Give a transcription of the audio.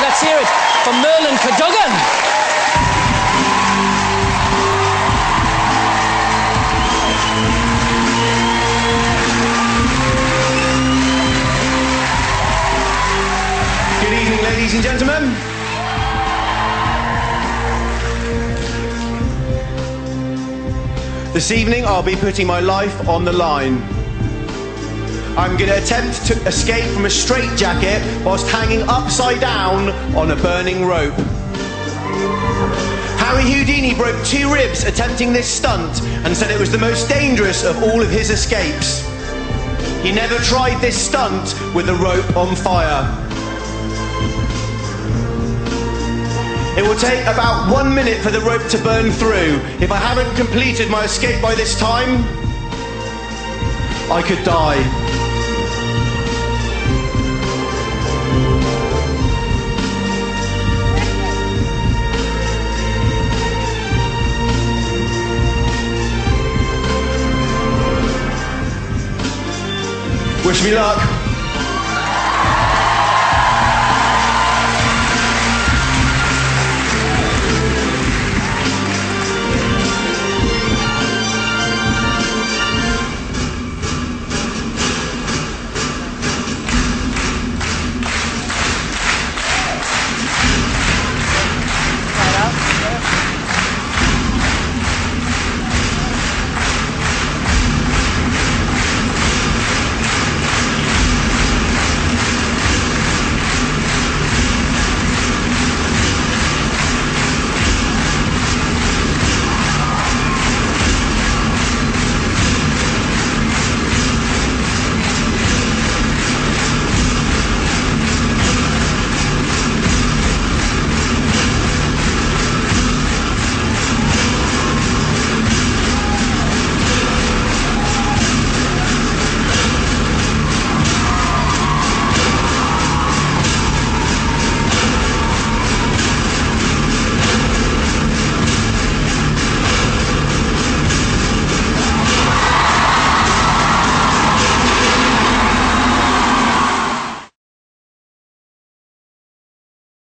Let's hear it from Merlin Cadogan. Good evening, ladies and gentlemen. This evening, I'll be putting my life on the line. I'm going to attempt to escape from a straitjacket whilst hanging upside down on a burning rope. Harry Houdini broke two ribs attempting this stunt and said it was the most dangerous of all of his escapes. He never tried this stunt with a rope on fire. It will take about one minute for the rope to burn through. If I haven't completed my escape by this time, I could die. Wish me luck.